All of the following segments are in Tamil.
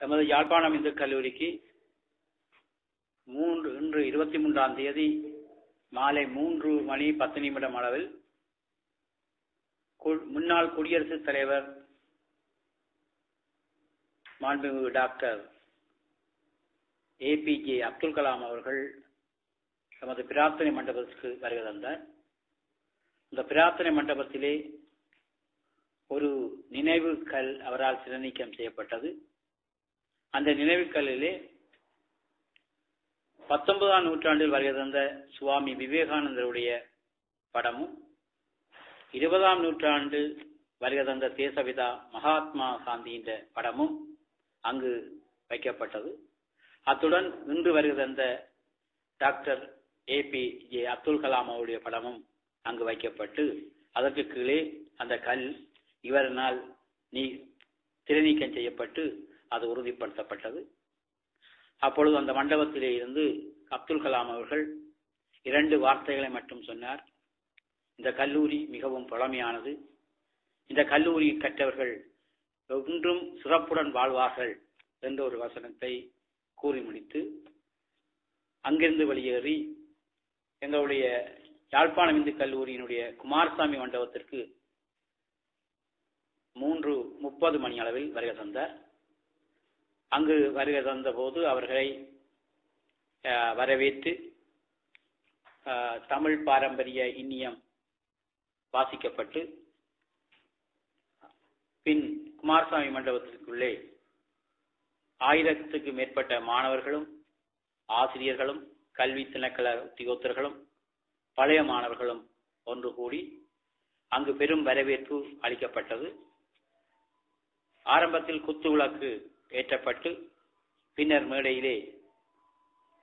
எமது யாழ்ப்பாணம் இந்து கல்லூரிக்கு மூன்று இன்று இருபத்தி மூன்றாம் தேதி மாலை மூன்று மணி பத்து நிமிடம் அளவில் கு- முன்னாள் குடியரசுத் தலைவர் மாண்புமிகு டாக்டர் ஏபிஜே அப்துல் கலாம் அவர்கள் தமது பிரார்த்தனை மண்டபத்திற்கு வருகை தந்தார். இந்த பிரார்த்தனை மண்டபத்திலே ஒரு நினைவு கல் அவரால் சிறநீக்கம் செய்யப்பட்டது. அந்த நினைவுக்கல்லிலே பத்தொன்பதாம் நூற்றாண்டில் வருகை தந்த சுவாமி விவேகானந்தருடைய படமும் இருபதாம் நூற்றாண்டு வருகை தந்த தேசபிதா மகாத்மா காந்தியின் படமும் அங்கு வைக்கப்பட்டது. அத்துடன் இன்று வருகை தந்த doctor A P J Abdul Kalam அவருடைய படமும் அங்கு வைக்கப்பட்டு அதற்கு கீழே அந்த கல் இவரினால் நீ திருநீக்கம் செய்யப்பட்டு அது உறுதிப்படுத்தப்பட்டது. அப்பொழுது அந்த மண்டபத்திலே இருந்து அப்துல் கலாம் அவர்கள் இரண்டு வார்த்தைகளை மட்டும் சொன்னார். இந்த கல்லூரி மிகவும் பழமையானது. இந்த கல்லூரி கற்றவர்கள் ஒன்றும் சிறப்புடன் வாழ்வார்கள் என்ற ஒரு வசனத்தை கூறி முடித்து அங்கிருந்து வெளியேறி எங்களுடைய யாழ்ப்பாணம் இந்து கல்லூரியினுடைய குமாரசாமி மண்டபத்திற்கு மூன்று முப்பது மணி அளவில் வருகை தந்தார். அங்கு வருகை தந்தபோது அவர்களை வரவேற்று தமிழ் பாரம்பரிய இன்னியம் வாசிக்கப்பட்டு பின் குமாரசாமி மண்டபத்திற்குள்ளே ஆயிரத்துக்கு மேற்பட்ட மாணவர்களும் ஆசிரியர்களும் கல்வி திணக்கல உத்தியோகத்தர்களும் பழைய மாணவர்களும் ஒன்று கூடி அங்கு பெரும் வரவேற்பு அளிக்கப்பட்டது. ஆரம்பத்தில் குத்து விளக்கு ஏற்றப்பட்டு பின்னர் மேடையிலே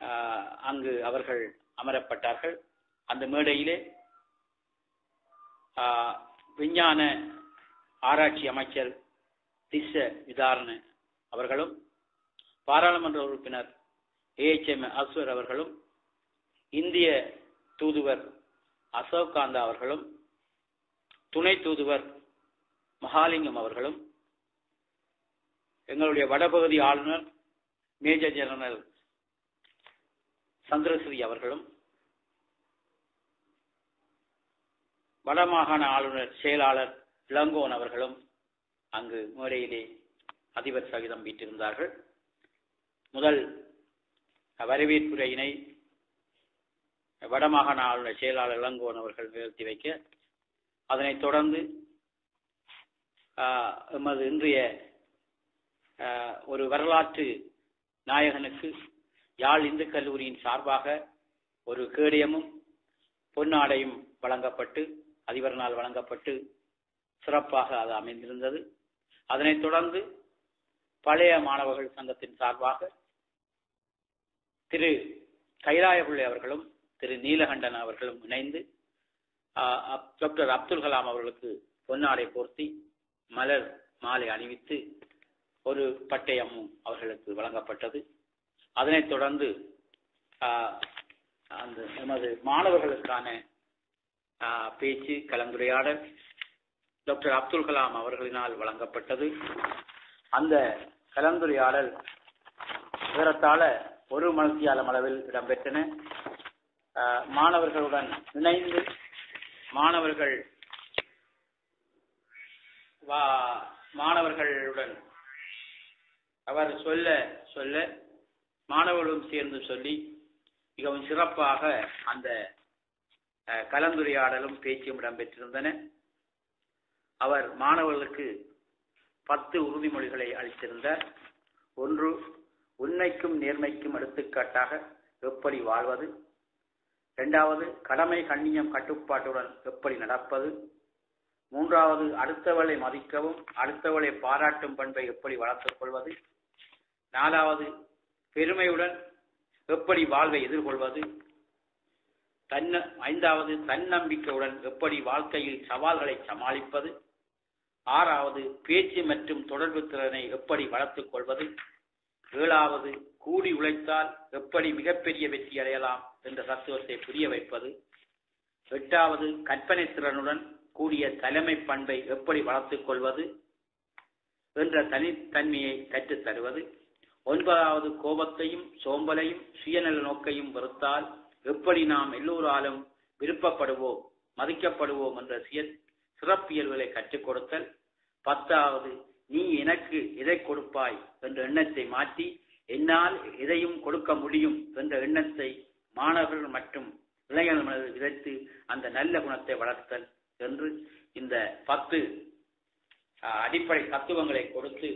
ஆஹ், அங்கு அவர்கள் அமரப்பட்டார்கள். அந்த மேடையிலே ஆஹ், விஞ்ஞான ஆராய்ச்சி அமைச்சர் திஸ்ஸ விதாரண அவர்களும் பாராளுமன்ற உறுப்பினர் ஏஎச்எம் அஸ்வர் அவர்களும் இந்திய தூதுவர் அசோக் காந்தா அவர்களும் துணை தூதுவர் மகாலிங்கம் அவர்களும் எங்களுடைய வடபகுதி ஆளுநர் மேஜர் ஜெனரல் சந்திரஸ்ரீ அவர்களும் வடமாகாண ஆளுநர் செயலாளர் இளங்கோன் அவர்களும் அங்கு மேடையிலே அதிபர் சகிதம் வீட்டிருந்தார்கள் முதல் வரவேற்புரையினை வடமாகாண ஆளுநர் செயலாளர் இளங்கோன் அவர்கள் நிகழ்த்தி வைக்க அதனைத் தொடர்ந்து எமது இன்றைய ஒரு வரலாற்று நாயகனுக்கு யாழ் இந்து கல்லூரியின் சார்பாக ஒரு கேடயமும் பொன்னாடையும் வழங்கப்பட்டு அதிபரினால் வழங்கப்பட்டு சிறப்பாக அது அமைந்திருந்தது. அதனைத் தொடர்ந்து பழைய மாணவர்கள் சங்கத்தின் சார்பாக திரு கைலாயபிள்ளை அவர்களும் திரு நீலகண்டன் அவர்களும் இணைந்து டாக்டர் அப்துல் கலாம் அவர்களுக்கு பொன்னாடை போர்த்தி மலர் மாலை அணிவித்து ஒரு பட்டயமும் அவர்களுக்கு வழங்கப்பட்டது. அதனைத் தொடர்ந்து ஆஹ், அந்த எமது மாணவர்களுக்கான ஆஹ், பேச்சு கலந்துரையாடல் டாக்டர் அப்துல் கலாம் அவர்களினால் வழங்கப்பட்டது. அந்த கலந்துரையாடல் ஏறத்தாழ ஒரு மனசியாலம் அளவில் இடம்பெற்றன. ஆஹ், மாணவர்களுடன் இணைந்து மாணவர்கள் வா- மாணவர்களுடன் அவர் சொல்ல சொல்ல மாணவர்களும் சேர்ந்து சொல்லி மிகவும் சிறப்பாக அந்த கலந்துரையாடலும் பேச்சும் இடம்பெற்றிருந்தன. அவர் மாணவர்களுக்கு பத்து உறுதிமொழிகளை அளித்திருந்தார். ஒன்று உண்மைக்கும் நேர்மைக்கும் எடுத்துக்காட்டாக எப்படி வாழ்வது? இரண்டாவது கடமை கண்ணியம் கட்டுப்பாட்டுடன் எப்படி நடப்பது? மூன்றாவது அடுத்தவளை மதிக்கவும் அடுத்தவளை பாராட்டும் பண்பை எப்படி வளர்த்துக் கொள்வது? நாலாவது பெருமையுடன் எப்படி வாழ்வை எதிர்கொள்வது? தன்ன ஐந்தாவது தன்னம்பிக்கையுடன் எப்படி வாழ்க்கையில் சவால்களை சமாளிப்பது? ஆறாவது பேச்சு மற்றும் தொடர்பு திறனை எப்படி வளர்த்துக் கொள்வது? ஏழாவது கூடி உழைத்தால் எப்படி மிகப்பெரிய வெற்றி அடையலாம் என்ற தத்துவத்தை புரிய வைப்பது? எட்டாவது கற்பனை திறனுடன் கூடிய தலைமை பண்பை எப்படி வளர்த்துக் கொள்வது? என்ற தனித்தன்மையை கற்றுத் தருவது ஒன்பதாவது கோபத்தையும் சோம்பலையும் சுயநல நோக்கையும் வெறுத்தால் எப்படி நாம் எல்லோராலும் விருப்பப்படுவோம் மதிக்கப்படுவோம் என்ற சுய சிறப்பியல்களை கற்றுக் கொடுத்தல். பத்தாவது நீ எனக்கு எதை கொடுப்பாய் என்ற எண்ணத்தை மாற்றி என்னால் எதையும் கொடுக்க முடியும் என்ற எண்ணத்தை மாணவர்கள் மற்றும் இளைஞர்கள் மனதில் விதைத்து அந்த நல்ல குணத்தை வளர்த்தல் என்று இந்த பத்து அடிப்படை தத்துவங்களை கொடுத்து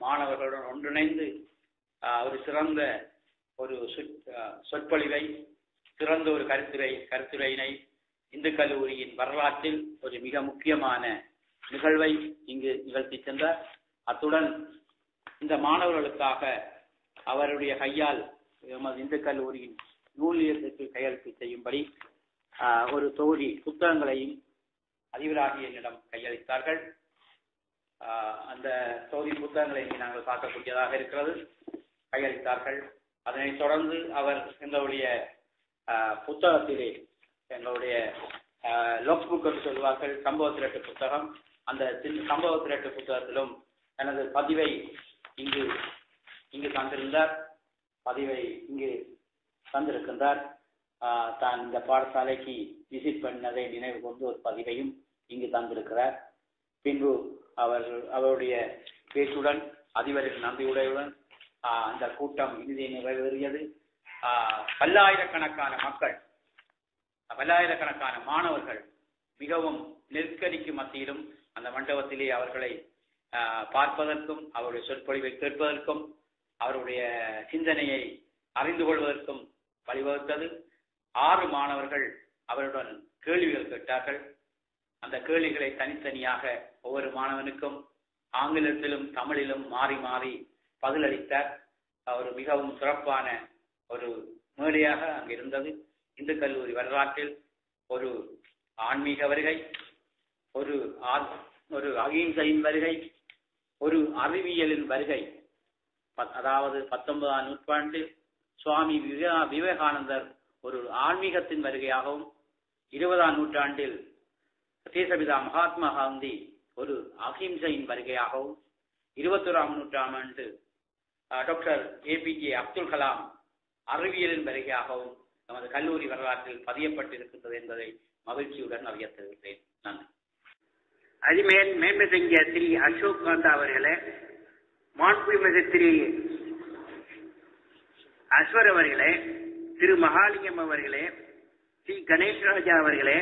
மாணவர்களுடன் ஒன்றிணைந்து ஒரு சிறந்த ஒரு சொற்- சொற்பொழிவை சிறந்த ஒரு கருத்துரை கருத்துரையினை இந்து கல்லூரியின் வரலாற்றில் ஒரு மிக முக்கியமான நிகழ்வை இங்கு நிகழ்த்தி சென்றார். அத்துடன் இந்த மாணவர்களுக்காக அவருடைய கையால் எமது இந்து கல்லூரியின் நூலியத்திற்கு கையெழுத்து செய்யும்படி ஆஹ், ஒரு தொகுதி புத்தகங்களையும் அதிபராகி என்னிடம் கையளித்தார்கள். ஆஹ், அந்த தொகுதி புத்தகங்களை நாங்கள் பார்க்கக்கூடியதாக இருக்கிறது. கையளித்தார்கள் அதனைத் தொடர்ந்து அவர் எங்களுடைய புத்தகத்திலே எங்களுடைய லோக் புக் என்று சொல்வார்கள் சம்பவ திரட்டு புத்தகம். அந்த சம்பவ திரட்டு புத்தகத்திலும் எனது பதிவை இங்கு இங்கு தந்திருந்தார். பதிவை இங்கு தந்திருக்கின்றார். தான் இந்த பாடசாலைக்கு விசிட் பண்ணதை நினைவு கொண்டு ஒரு பதிவையும் இங்கு தந்திருக்கிறார். பின்பு அவர் அவருடைய பேச்சுடன் அதிபரின் நம்பியுடையுடன் அந்த கூட்டம் இறுதி நிறைவேறியது. ஆஹ், பல்லாயிரக்கணக்கான மக்கள் பல்லாயிரக்கணக்கான மாணவர்கள் மிகவும் நெருக்கடிக்கு மத்தியிலும் அந்த மண்டபத்திலே அவர்களை ஆஹ், பார்ப்பதற்கும் அவருடைய சொற்பொழிவை கேட்பதற்கும் அவருடைய சிந்தனையை அறிந்து கொள்வதற்கும் வழிவகுத்தது. ஆறு மாணவர்கள் அவருடன் கேள்விகள் கேட்டார்கள். அந்த கேள்விகளை தனித்தனியாக ஒவ்வொரு மாணவனுக்கும் ஆங்கிலத்திலும் தமிழிலும் மாறி மாறி பதிலளித்தார் அவர் மிகவும் சிறப்பான ஒரு மேடையாக அங்கு இருந்தது. இந்து கல்லூரி வரலாற்றில் ஒரு ஆன்மீக வருகை ஒரு ஒரு அகிம்சையின் வருகை ஒரு அறிவியலின் வருகை. பத்- அதாவது பத்தொன்பதாம் நூற்றாண்டில் சுவாமி விவேகா விவேகானந்தர் ஒரு ஆன்மீகத்தின் வருகையாகவும் இருபதாம் நூற்றாண்டில் தேசபிதா மகாத்மா காந்தி ஒரு அகிம்சையின் வருகையாகவும் இருபத்தோராம் நூற்றாண்டு ஆண்டு டாக்டர் ஏபிஜே அப்துல் கலாம் அறிவியலின் வருகையாகவும் நமது கல்லூரி வரலாற்றில் பதியப்பட்டிருக்கின்றது என்பதை மகிழ்ச்சியுடன் அறிய தெரிவித்தேன் நன்றி. அதிமேல் மேன்மதங்கிய திரு அசோக் காந்தா அவர்களே மாண்புமிகு திரு அஸ்வர் அவர்களே திரு மகாலிங்கம் அவர்களே ஸ்ரீ கணேஷ்ராஜா அவர்களே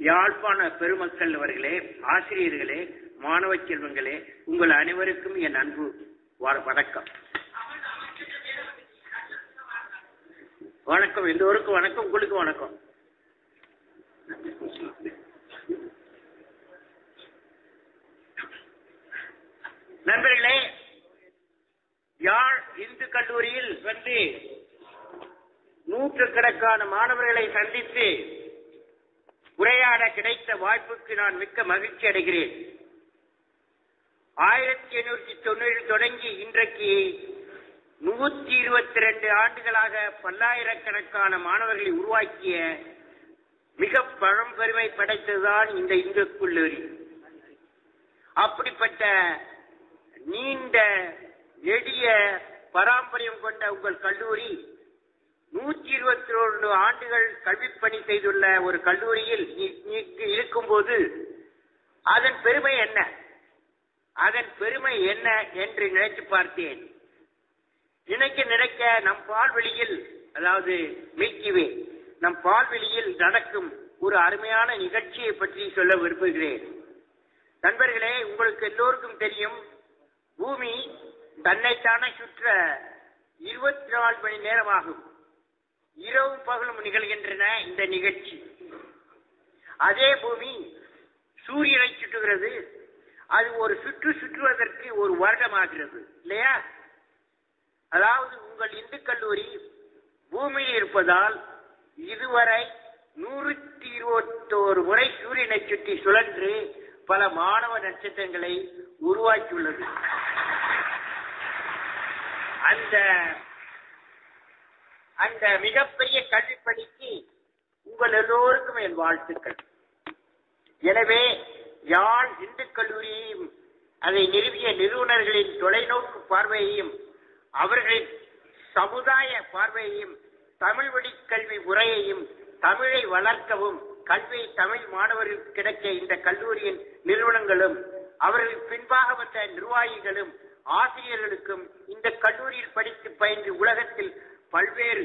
யாழ்ப்பாண பெருமக்கள் அவர்களே ஆசிரியர்களே மாணவ செல்வங்களே உங்கள் அனைவருக்கும் என் அன்பு. வணக்கம். வணக்கம். எல்லோருக்கும் வணக்கம் உங்களுக்கு வணக்கம். நண்பர்களே யாழ் இந்து கல்லூரியில் வந்து நூற்றுக்கணக்கான மாணவர்களை சந்தித்து உரையாட கிடைத்த வாய்ப்புக்கு நான் மிக்க மகிழ்ச்சி அடைகிறேன். ஆயிரத்தி எண்ணூற்றி தொண்ணூறில் தொடங்கி இன்றைக்கு நூற்றி இருபத்தி ரெண்டு ஆண்டுகளாக பல்லாயிரக்கணக்கான மாணவர்களை உருவாக்கிய மிக பழம்பெருமை படைத்ததுதான் இந்த இந்து கல்லூரி அப்படிப்பட்ட நீண்ட நெடிய பாரம்பரியம் கொண்ட உங்கள் கல்லூரி நூற்றி இருபத்தி ரெண்டு ஆண்டுகள் கல்விப்பணி செய்துள்ள ஒரு கல்லூரியில் இ- இ- இருக்கும்போது அதன் பெருமை என்ன? அதன் பெருமை என்ன என்று நினைத்து பார்த்தேன். நினைக்க நினைக்க நம் பால்வெளியில் அதாவது மில்கிவே நம் பால்வெளியில் நடக்கும் ஒரு அருமையான நிகழ்ச்சியை பற்றி சொல்ல விரும்புகிறேன். நண்பர்களே உங்களுக்கு எல்லோருக்கும் தெரியும் பூமி தன்னைத்தானே சுற்ற இருபத்தி நாலு மணி நேரமாகும். இரவும் பகலும் நிகழ்கின்றன இந்த நிகழ்ச்சி. அதே பூமி சூரியனை சுற்றுகிறது அது ஒரு சுற்று சுற்றுவதற்கு ஒரு வருடமாகிறது இல்லையா? அதாவது உங்கள் இந்து கல்லூரி பூமியில் இருப்பதால் இதுவரை நூறுத்தி இருபத்தோரு முறை சூரியனை சுற்றி சுழன்று பல மாணவ நட்சத்திரங்களை உருவாக்கியுள்ளது. அந்த அந்த மிகப்பெரிய கல்விப்பணிக்கு உங்கள் எல்லோருக்கும் என் வாழ்த்துக்கள். எனவே யாழ் இந்து கல்லூரியையும் அதை நிறுவிய நிறுவனர்களின் தொலைநோக்கு பார்வையையும் அவர்களின் சமுதாய பார்வையையும் தமிழ் வழி கல்வி முறையையும் தமிழை வளர்க்கவும் கல்வி தமிழ் மாணவர்களுக்கு கிடைக்க இந்த கல்லூரியின் நிறுவனங்களும் அவர்கள் பின்பாக வந்த நிர்வாகிகளும் ஆசிரியர்களுக்கும் இந்த கல்லூரியில் படித்து பயின்று உலகத்தில் பல்வேறு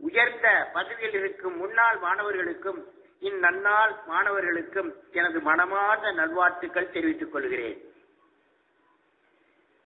உயர்ந்த பதவியில் இருக்கும் முன்னாள் மாணவர்களுக்கும் இந்நன்னாள் மாணவர்களுக்கும் எனது மனமார்ந்த நல்வாழ்த்துக்கள் தெரிவித்துக் கொள்கிறேன்.